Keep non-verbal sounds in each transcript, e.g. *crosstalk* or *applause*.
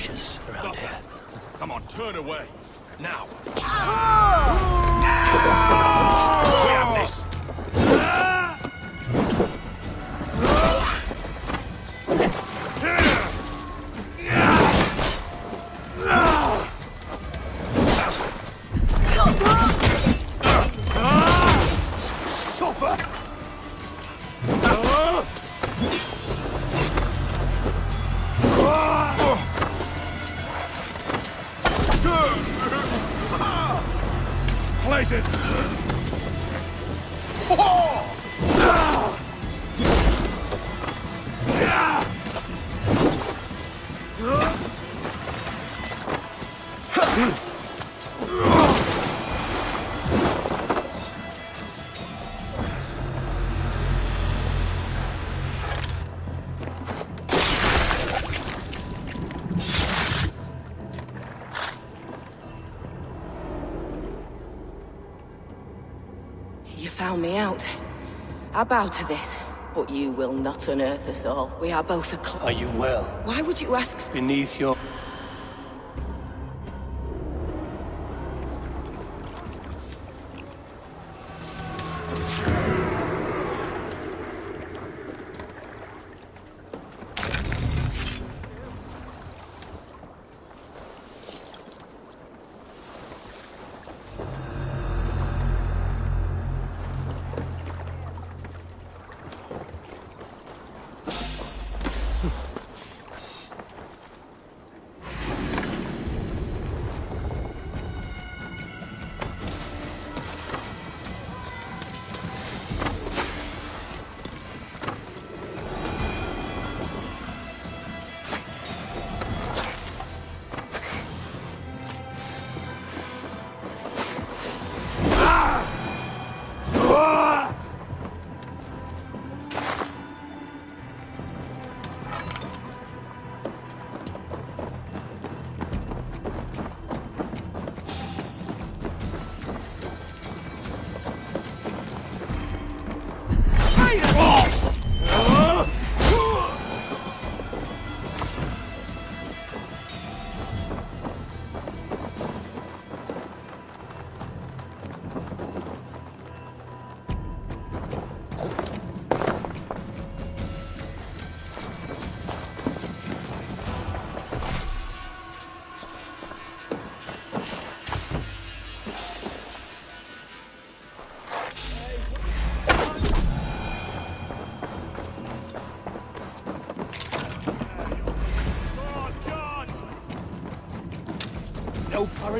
cautious around here. Come on, turn away. I bow to this, but you will not unearth us all. We are both a cl- Are you well? Why would you ask? Beneath your...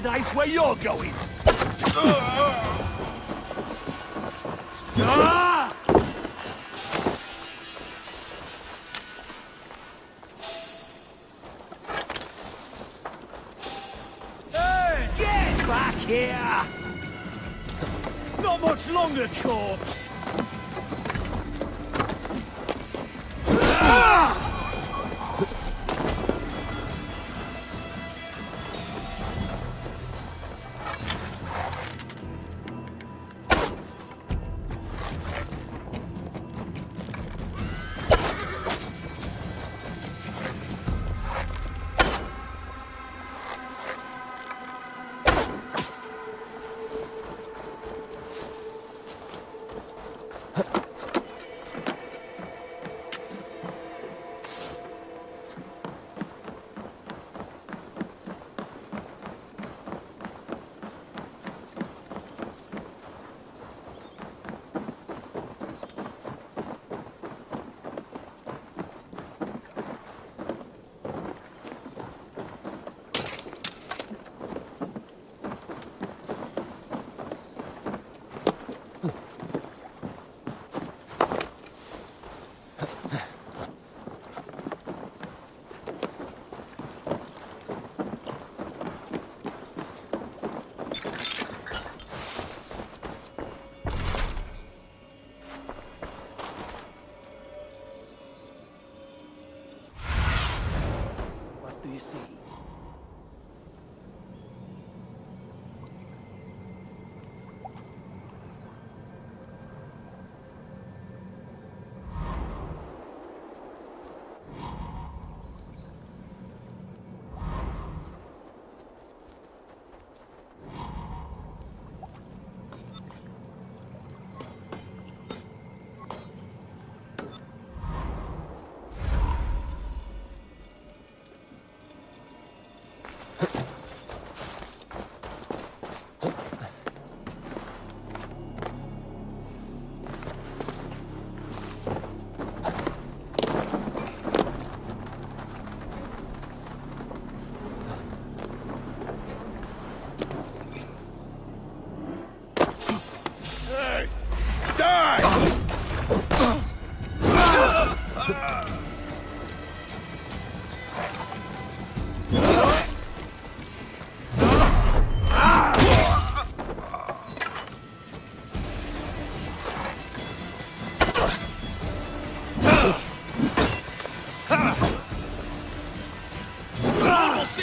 paradise where you're going! *laughs* Uh, uh.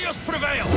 just prevail!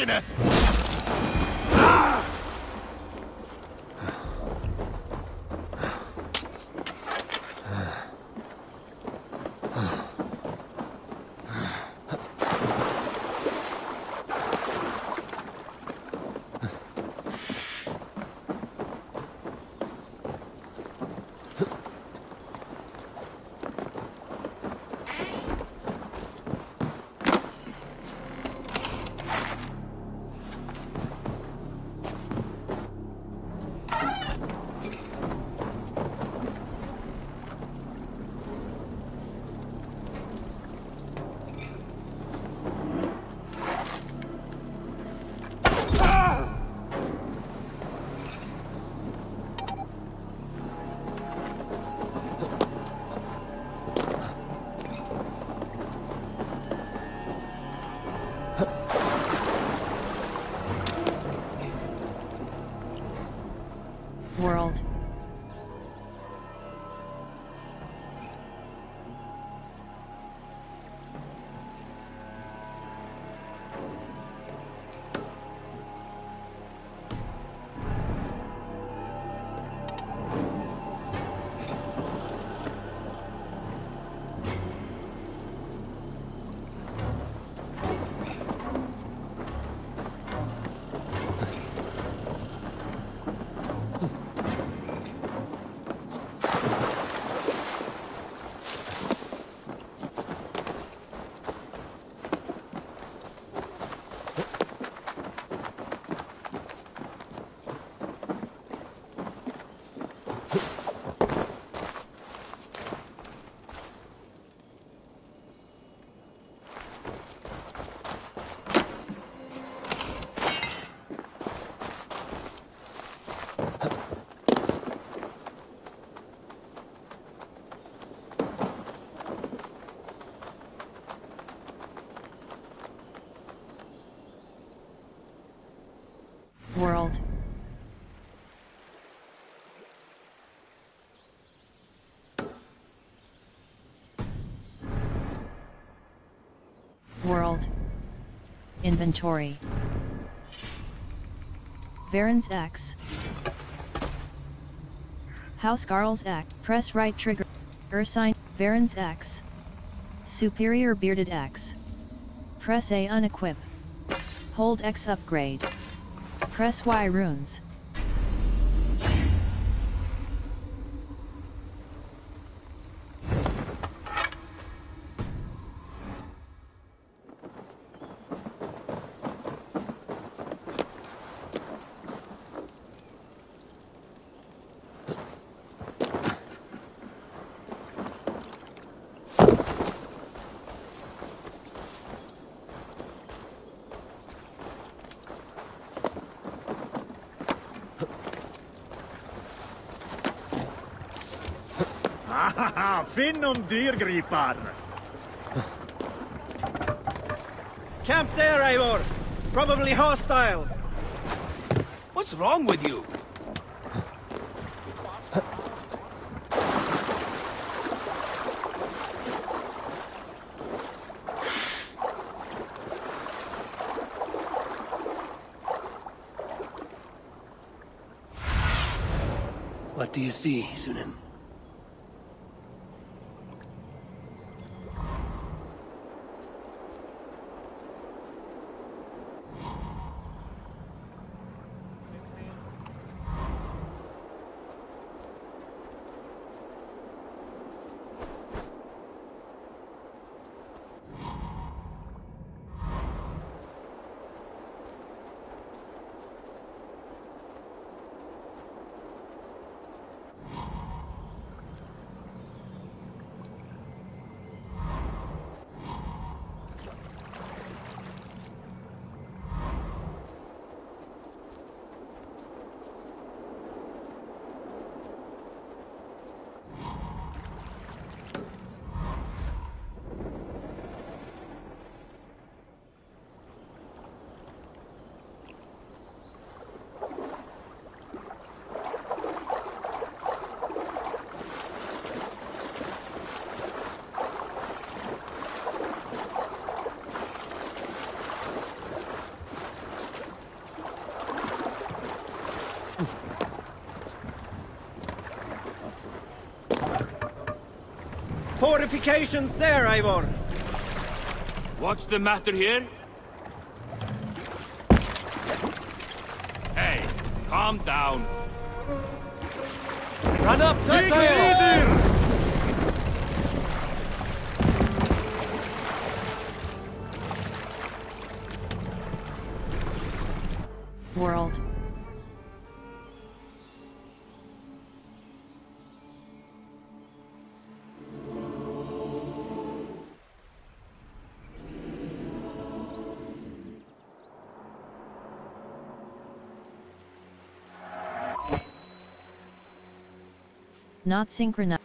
Sinner! World. Inventory. Varin's Axe. House Garls X. Press right trigger. Ursine. Varin's Axe. Superior Bearded Axe. Press A unequip. Hold X upgrade. Press Y runes. Ah, Finn om dyrgripan! Camp there, Eivor! Probably hostile! What's wrong with you? What do you see, Sunan? Fortifications there, Eivor. What's the matter here? Hey, calm down. Run up, Take Not synchronized.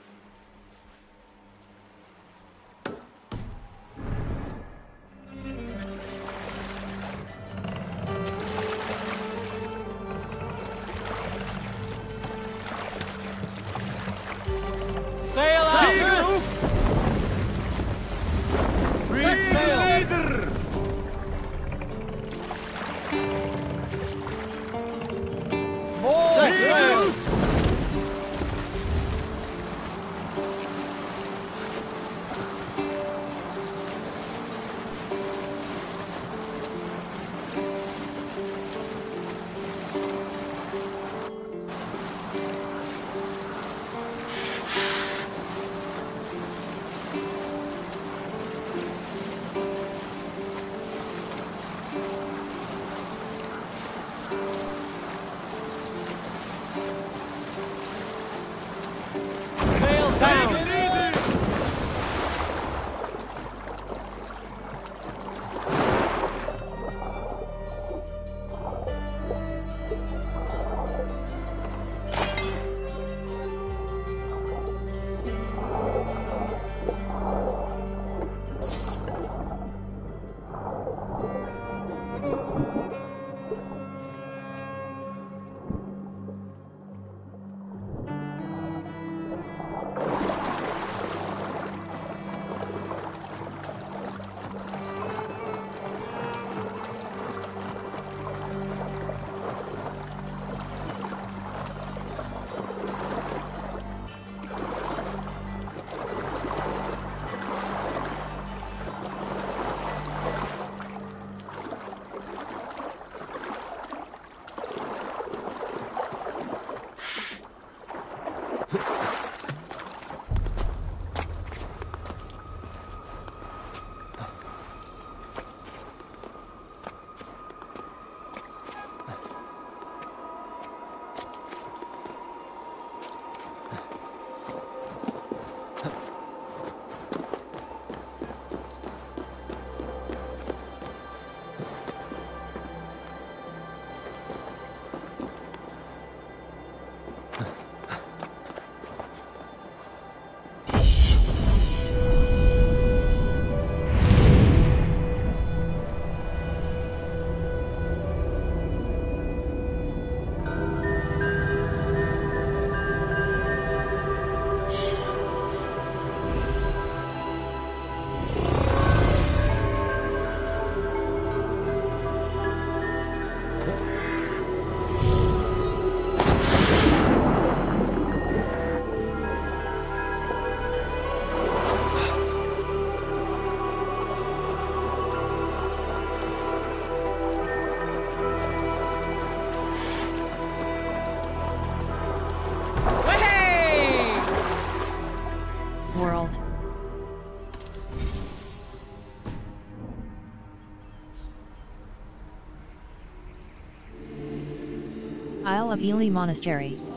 Isle of Ely Monastery.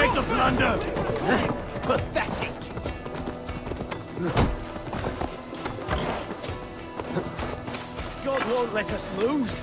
Take the plunder! Pathetic! God won't let us lose.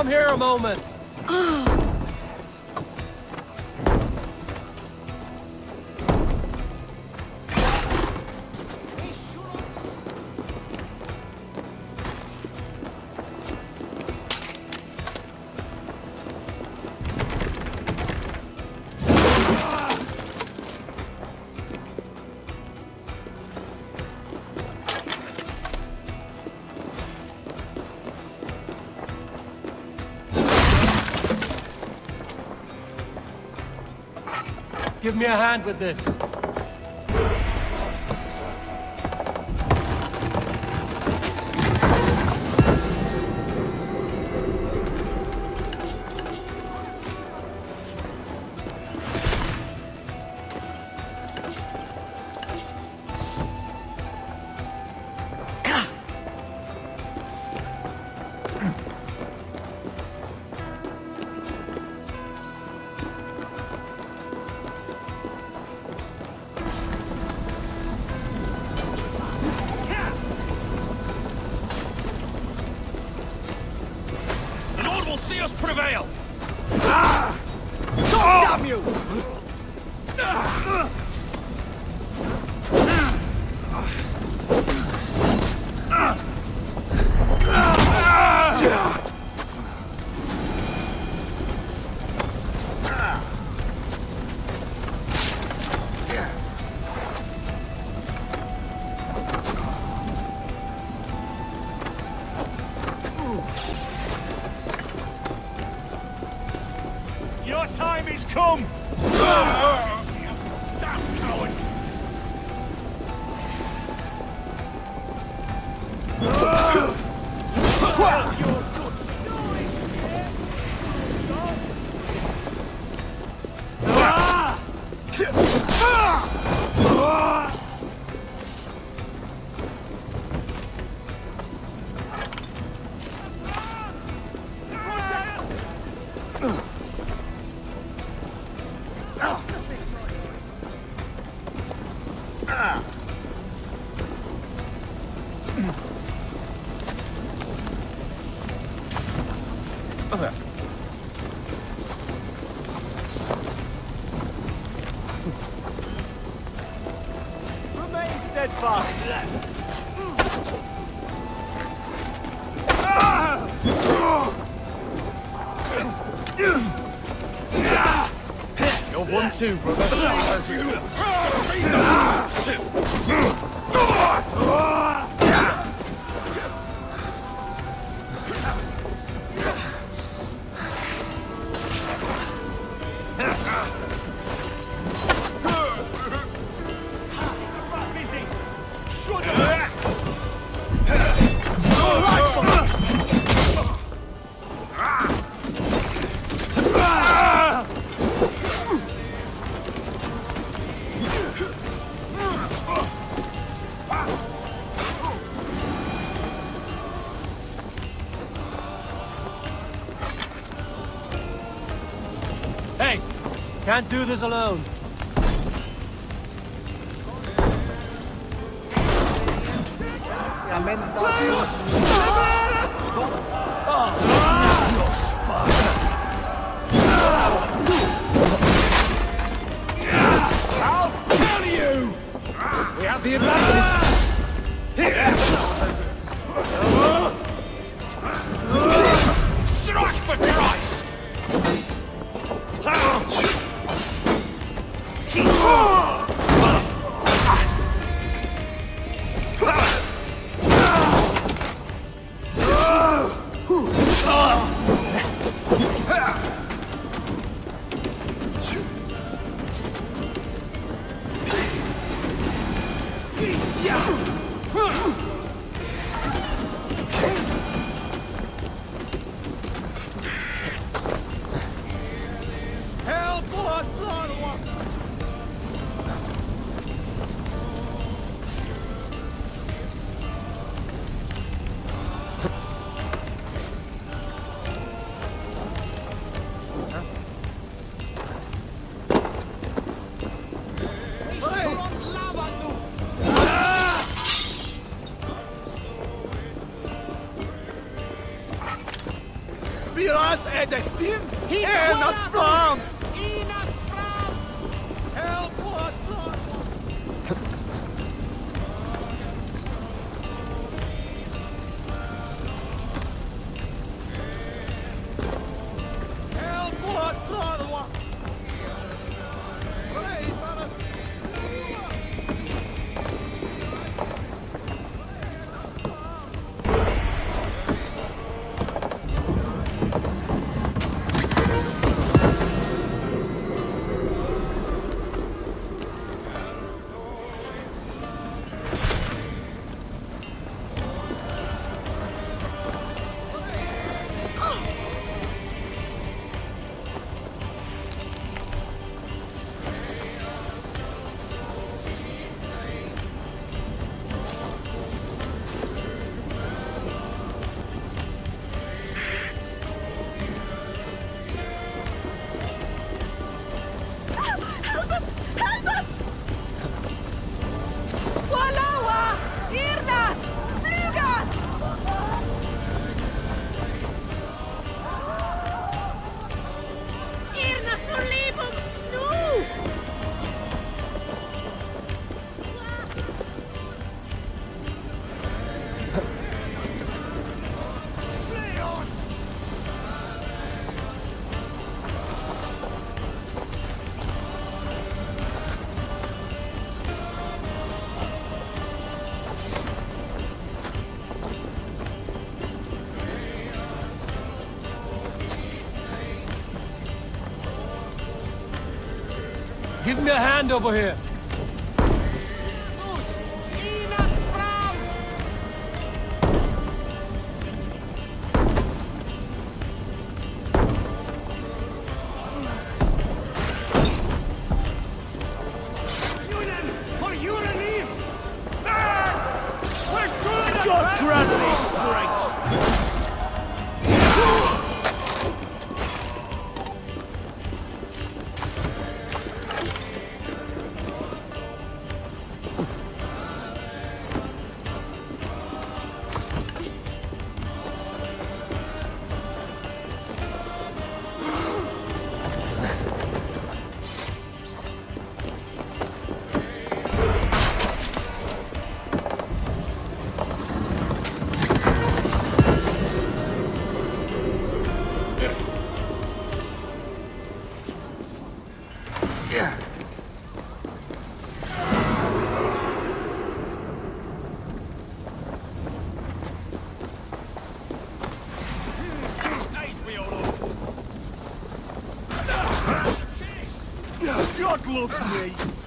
Come here a moment. Give me a hand with this. Lord will see us prevail! Ah! Damn oh! you! Ah! Remain You're brother. Can't do this alone. Lamenta Give me a hand over here. Yeah. God!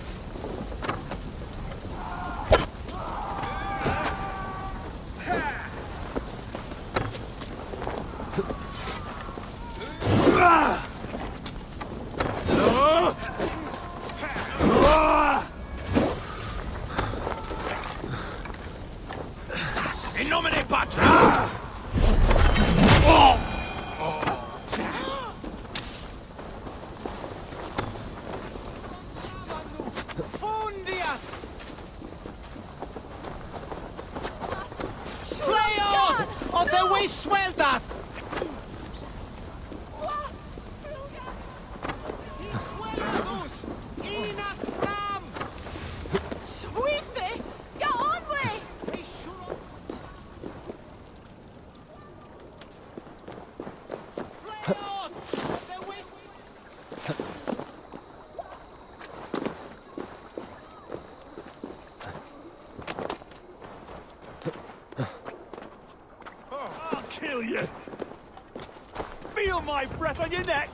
On your neck.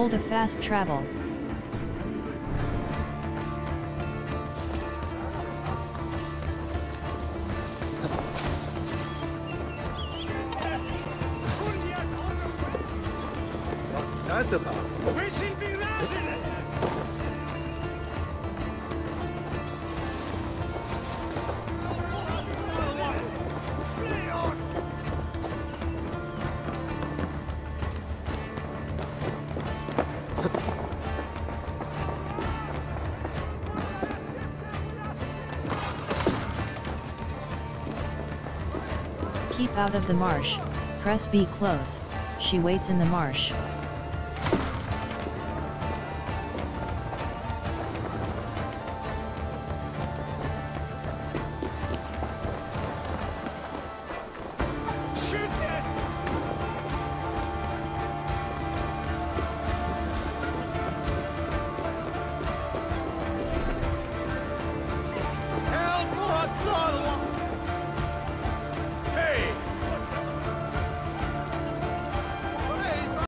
Hold a fast travel. What's that about? We should be rousing out of the marsh. Press B close. She waits in the marsh.